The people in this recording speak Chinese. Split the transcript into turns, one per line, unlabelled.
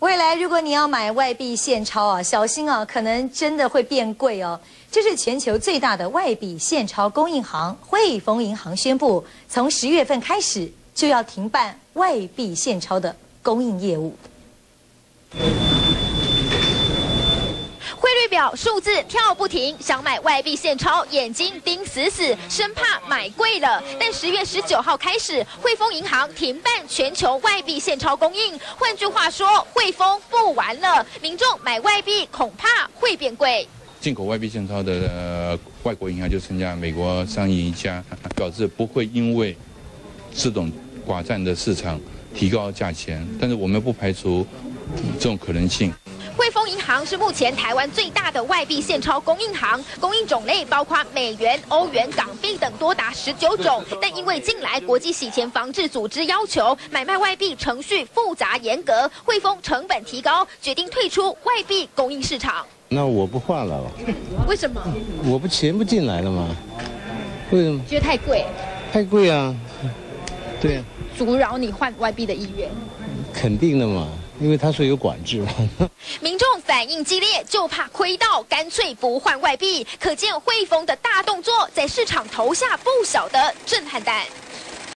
未来如果你要买外币现钞啊，小心啊，可能真的会变贵哦。这是全球最大的外币现钞供应行汇丰银行宣布，从十月份开始就要停办外币现钞的供应业务。
表数字跳不停，想买外币现钞，眼睛盯死死，生怕买贵了。但十月十九号开始，汇丰银行停办全球外币现钞供应。换句话说，汇丰不玩了，民众买外币恐怕会变贵。
进口外币现钞的外国银行就剩下美国商业一家，表示不会因为这种寡占的市场提高价钱，但是我们不排除这种可能性。
汇丰银行是目前台湾最大的外币现钞供应行，供应种类包括美元、欧元、港币等多达十九种。但因为近来国际洗钱防治组织要求买卖外币程序复杂严格，汇丰成本提高，决定退出外币供应市场。
那我不换了，
为什么？
我不钱不进来了吗？为什么？
觉得太贵。
太贵啊！对。
阻扰你换外币的意愿？
肯定的嘛。因为他说有管制嘛，
民众反应激烈，就怕亏到，干脆不换外币。可见汇丰的大动作，在市场投下不小的震撼弹。